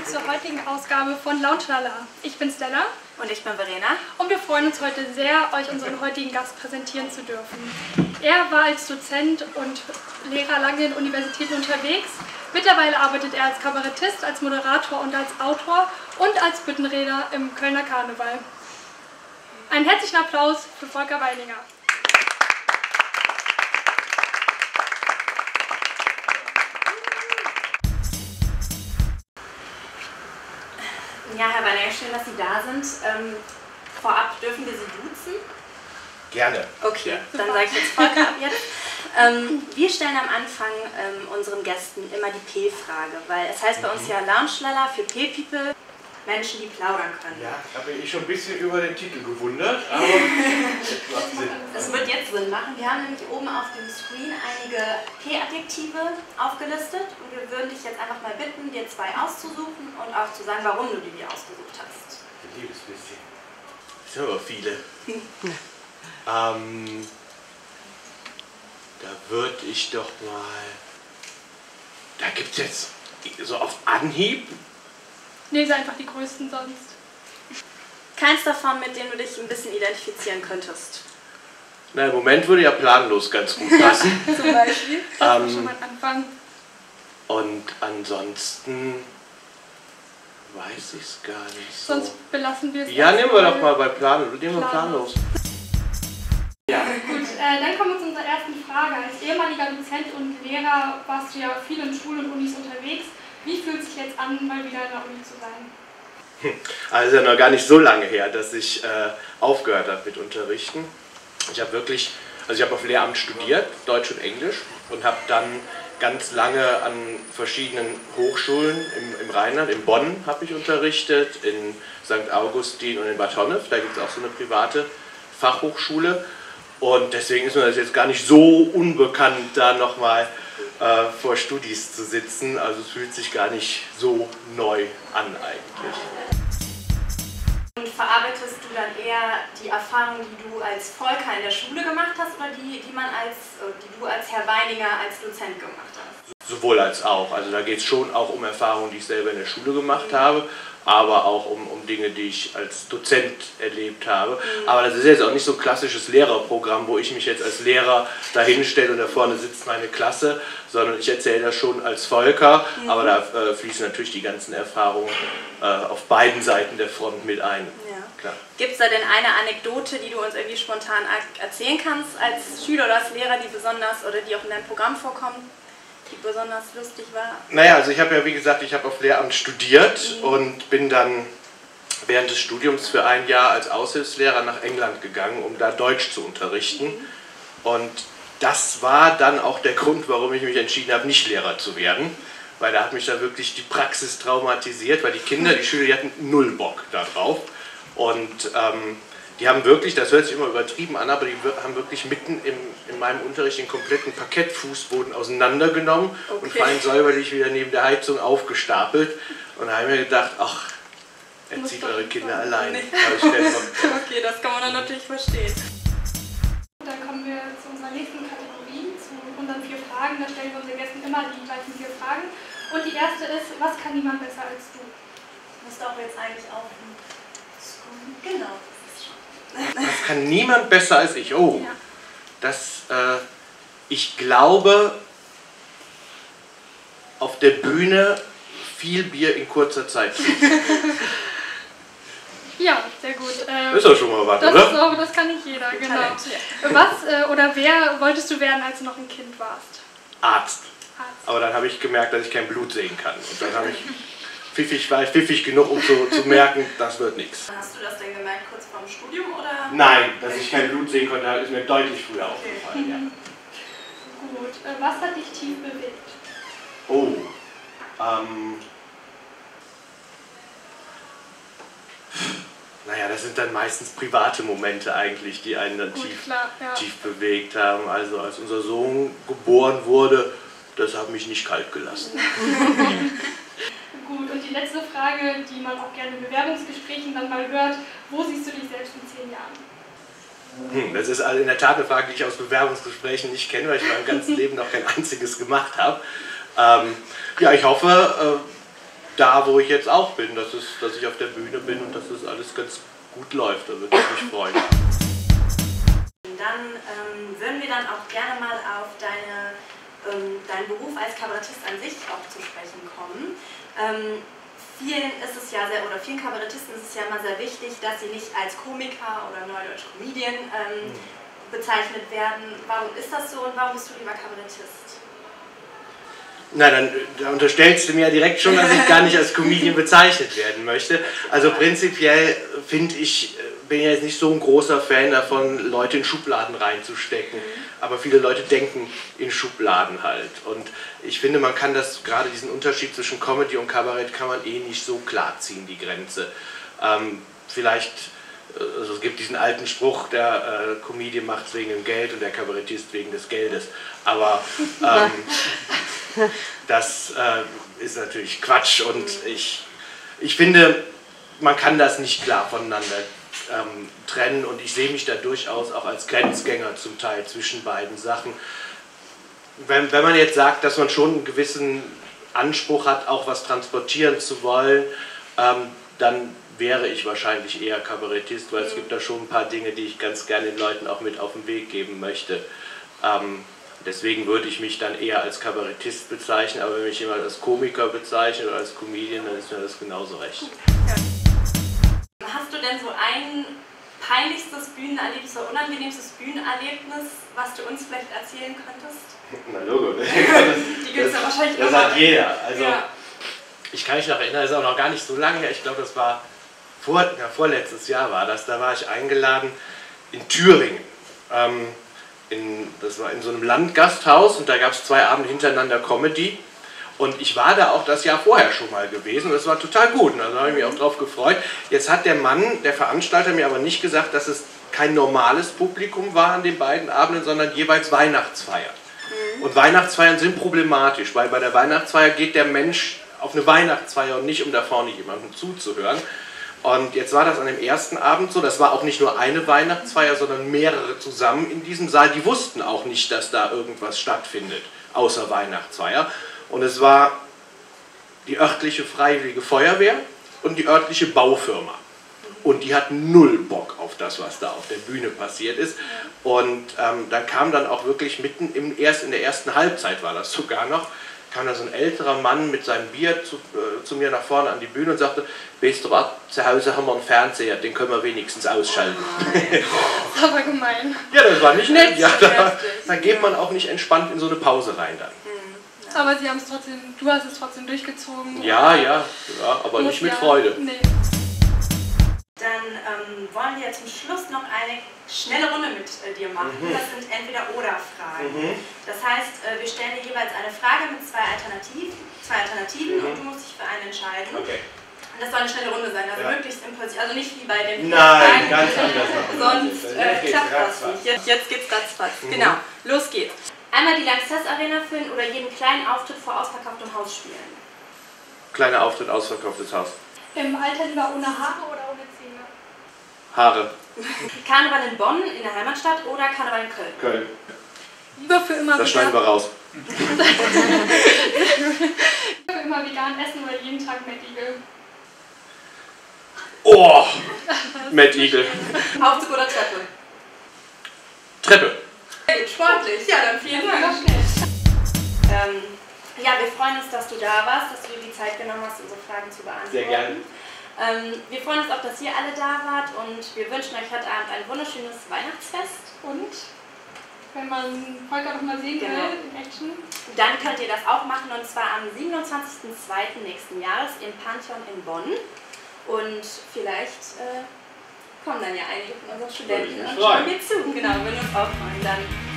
willkommen zur heutigen Ausgabe von Lounge Lala. Ich bin Stella. Und ich bin Verena. Und wir freuen uns heute sehr, euch unseren heutigen Gast präsentieren zu dürfen. Er war als Dozent und Lehrer lange in Universitäten unterwegs. Mittlerweile arbeitet er als Kabarettist, als Moderator und als Autor und als Büttenredner im Kölner Karneval. Einen herzlichen Applaus für Volker Weininger. Ja, Herr Werner, schön, dass Sie da sind. Ähm, vorab dürfen wir Sie duzen? Gerne. Okay, dann sage ich jetzt Volker ab jetzt. Ähm, wir stellen am Anfang ähm, unseren Gästen immer die P-Frage, weil es heißt bei uns ja Lounge Lala für P-People, Menschen, die plaudern können. Ja, ich habe mich schon ein bisschen über den Titel gewundert, aber es macht Sinn. Das wird jetzt Sinn machen. Wir haben nämlich oben auf dem Screen einige P-Adjektive aufgelistet und wir würden dich jetzt einfach mal bitten, dir zwei auszusuchen und auch zu sagen, warum du dir die ausgesucht hast. Ein liebes bisschen. Das sind aber viele. ähm, da würde ich doch mal. Da gibt es jetzt so auf Anhieb. Nee, sind einfach die größten sonst. Keins davon, mit dem du dich ein bisschen identifizieren könntest. Na, im Moment würde ja planlos ganz gut passen. Zum Beispiel. Das ist Ähm, schon mal ein Anfang. Und ansonsten weiß ich es gar nicht so. Sonst belassen wir es. Ja, nehmen wir doch mal bei planlos. Nehmen wir Planlos. planlos. Ja. Gut, äh, dann kommen wir zu unserer ersten Frage. Als ehemaliger Dozent und Lehrer warst du ja viel in Schulen und Unis unterwegs. Wie fühlt sich jetzt an, mal wieder in der Uni zu sein? Also ja noch gar nicht so lange her, dass ich äh, aufgehört habe mit Unterrichten. Ich habe wirklich, also ich habe auf Lehramt studiert, Deutsch und Englisch und habe dann ganz lange an verschiedenen Hochschulen im, im Rheinland, in Bonn habe ich unterrichtet, in St. Augustin und in Bad Honnef, da gibt es auch so eine private Fachhochschule und deswegen ist mir das jetzt gar nicht so unbekannt, da nochmal äh, vor Studis zu sitzen. Also es fühlt sich gar nicht so neu an eigentlich. Und verarbeitest du dann eher die Erfahrungen, die du als Volker in der Schule gemacht hast oder die, die, man als, äh, die du als Herr Weininger als Dozent gemacht hast? Sowohl als auch. Also da geht es schon auch um Erfahrungen, die ich selber in der Schule gemacht habe, aber auch um, um Dinge, die ich als Dozent erlebt habe. Aber das ist jetzt auch nicht so ein klassisches Lehrerprogramm, wo ich mich jetzt als Lehrer dahinstelle und da vorne sitzt meine Klasse, sondern ich erzähle das schon als Volker, aber da äh, fließen natürlich die ganzen Erfahrungen äh, auf beiden Seiten der Front mit ein. Ja. Gibt es da denn eine Anekdote, die du uns irgendwie spontan erzählen kannst als Schüler oder als Lehrer, die besonders oder die auch in deinem Programm vorkommt, die besonders lustig war? Naja, also ich habe ja wie gesagt, ich habe auf Lehramt studiert und bin dann während des Studiums für ein Jahr als Aushilfslehrer nach England gegangen, um da Deutsch zu unterrichten. Und das war dann auch der Grund, warum ich mich entschieden habe, nicht Lehrer zu werden. Weil da hat mich dann wirklich die Praxis traumatisiert, weil die Kinder, die Schüler, die hatten null Bock darauf. Und ähm, die haben wirklich, das hört sich immer übertrieben an, aber die haben wirklich mitten im, in meinem Unterricht den kompletten Parkettfußboden auseinandergenommen und Okay. fein säuberlich wieder neben der Heizung aufgestapelt. Und da haben wir gedacht, ach, erzieht eure Kinder sein. allein. Nee. Okay, das kann man dann natürlich verstehen. Dann kommen wir zu unserer nächsten Kategorie, zu unseren vier Fragen. Da stellen wir unseren Gästen immer die gleichen vier Fragen. Und die erste ist, was kann niemand besser als du? Musst auch jetzt eigentlich auf dem Screen. Genau, das ist schon. Das kann niemand besser als ich. Oh, Ja. das, äh, ich glaube, auf der Bühne viel Bier in kurzer Zeit trinken. Ja, sehr gut. Ähm, Ist doch schon mal was, das, oder? ist auch, das kann nicht jeder, genau. Talent, Was äh, oder wer wolltest du werden, als du noch ein Kind warst? Arzt. Arzt. Aber dann habe ich gemerkt, dass ich kein Blut sehen kann. Und dann habe ich pfiffig, war ich pfiffig genug, um zu, zu merken, das wird nichts. Hast du das denn gemerkt kurz vorm Studium oder? Nein, dass ich kein Blut sehen konnte, ist mir deutlich früher aufgefallen. Ja. Gut. Äh, was hat dich tief bewegt? Oh. Ähm. Naja, das sind dann meistens private Momente eigentlich, die einen dann Gut, tief, klar, ja. tief bewegt haben. Also als unser Sohn geboren wurde, das hat mich nicht kalt gelassen. Und die letzte Frage, die man auch gerne in Bewerbungsgesprächen dann mal hört, wo siehst du dich selbst in zehn Jahren? Hm, das ist also in der Tat eine Frage, die ich aus Bewerbungsgesprächen nicht kenne, weil ich in meinem ganzen Leben noch kein einziges gemacht habe. Ähm, ja, ich hoffe, äh, da, wo ich jetzt auch bin, dass, es, dass ich auf der Bühne bin und dass es alles ganz gut läuft. Da würde ich mich freuen. Dann ähm, würden wir dann auch gerne mal auf deine, ähm, deinen Beruf als Kabarettist an sich auch zu sprechen kommen. Ähm, vielen ist es ja sehr, oder vielen Kabarettisten ist es ja immer sehr wichtig, dass sie nicht als Komiker oder Neudeutsch Comedian ähm, bezeichnet werden. Warum ist das so und warum bist du lieber Kabarettist? Na, dann da unterstellst du mir ja direkt schon, dass ich gar nicht als Comedian bezeichnet werden möchte. Also prinzipiell finde ich, bin ja jetzt nicht so ein großer Fan davon, Leute in Schubladen reinzustecken. Aber viele Leute denken in Schubladen halt. Und ich finde, man kann das, gerade diesen Unterschied zwischen Comedy und Kabarett, kann man eh nicht so klar ziehen, die Grenze. Ähm, vielleicht, also es gibt diesen alten Spruch, der äh, Comedian macht es wegen dem Geld und der Kabarettist wegen des Geldes. Aber ähm, das äh, ist natürlich Quatsch und ich, ich finde, man kann das nicht klar voneinander ähm, trennen und ich sehe mich da durchaus auch als Grenzgänger zum Teil zwischen beiden Sachen. Wenn, wenn man jetzt sagt, dass man schon einen gewissen Anspruch hat, auch was transportieren zu wollen, ähm, dann wäre ich wahrscheinlich eher Kabarettist, weil es gibt da schon ein paar Dinge, die ich ganz gerne den Leuten auch mit auf den Weg geben möchte. Ähm, Deswegen würde ich mich dann eher als Kabarettist bezeichnen, aber wenn mich jemand als Komiker bezeichnet oder als Comedian, dann ist mir das genauso recht. Hast du denn so ein peinlichstes Bühnenerlebnis oder unangenehmstes Bühnenerlebnis, was du uns vielleicht erzählen könntest? Na Logo. Die gibt es ja wahrscheinlich Das immer. hat jeder. Also Ja. ich kann mich noch erinnern, das ist auch noch gar nicht so lange her. Ich glaube, das war vor, ja, vorletztes Jahr war das. Da war ich eingeladen in Thüringen. Ähm, in, das war in so einem Landgasthaus und da gab es zwei Abende hintereinander Comedy. Und ich war da auch das Jahr vorher schon mal gewesen und es war total gut. Und da habe ich mich auch drauf gefreut. Jetzt hat der Mann, der Veranstalter, mir aber nicht gesagt, dass es kein normales Publikum war an den beiden Abenden, sondern jeweils Weihnachtsfeier. Und Weihnachtsfeiern sind problematisch, weil bei der Weihnachtsfeier geht der Mensch auf eine Weihnachtsfeier und nicht um da vorne jemandem zuzuhören. Und jetzt war das an dem ersten Abend so, das war auch nicht nur eine Weihnachtsfeier, sondern mehrere zusammen in diesem Saal. Die wussten auch nicht, dass da irgendwas stattfindet, außer Weihnachtsfeier. Und es war die örtliche Freiwillige Feuerwehr und die örtliche Baufirma. Und die hatten null Bock auf das, was da auf der Bühne passiert ist. Und ähm, dann kam dann auch wirklich mitten im erst, in der ersten Halbzeit war das sogar noch, kam da so ein älterer Mann mit seinem Bier zu, äh, zu mir nach vorne an die Bühne und sagte, weißt du was, zu Hause haben wir einen Fernseher, den können wir wenigstens ausschalten. Das ist aber gemein. Ja, das war nicht nett. Ja, Das da, da geht man auch nicht entspannt in so eine Pause rein dann. Aber sie haben es trotzdem, du hast es trotzdem durchgezogen. Ja, ja, ja aber nicht mit ja- Freude. Nee. Dann ähm, wollen wir zum Schluss noch eine schnelle Runde mit äh, dir machen. Mhm. Das sind Entweder-Oder-Fragen. Das heißt, äh, wir stellen dir jeweils eine Frage mit zwei Alternativen, zwei Alternativen und du musst dich für eine entscheiden. Mhm. Okay. Und das soll eine schnelle Runde sein, also Ja. möglichst impulsiv. Also nicht wie bei den Nein, Fragen, ganz anders Sonst äh, klappt das nicht. Jetzt, jetzt geht's ratzfatz. Mhm. Genau, los geht's. Einmal die Lanxess Arena füllen oder jeden kleinen Auftritt vor ausverkauftem Haus spielen. Kleiner Auftritt, ausverkauftes Haus. Im Alter lieber ohne Haare oder ohne Zähne? Haare. Karneval in Bonn, in der Heimatstadt oder Karneval in Köln? Köln. Lieber für immer, Das schneiden wir raus. für immer vegan essen oder jeden Tag mit Igel? Oh! Matt Eagle. Aufzug oder Treppe? Treppe. Sportlich. Ja, dann vielen Dank. Ähm, ja, wir freuen uns, dass du da warst, dass du dir die Zeit genommen hast, unsere Fragen zu beantworten. Sehr gerne. Ähm, wir freuen uns auch, dass ihr alle da wart und wir wünschen euch heute Abend ein wunderschönes Weihnachtsfest. Und wenn man Volker noch mal sehen Genau. will in Action, Dann könnt ihr das auch machen und zwar am 27.02. nächsten Jahres im Pantheon in Bonn. Und vielleicht äh, kommen dann ja einige von unseren Studenten und schauen mir zu. Genau, wenn wir uns auch freuen. Dann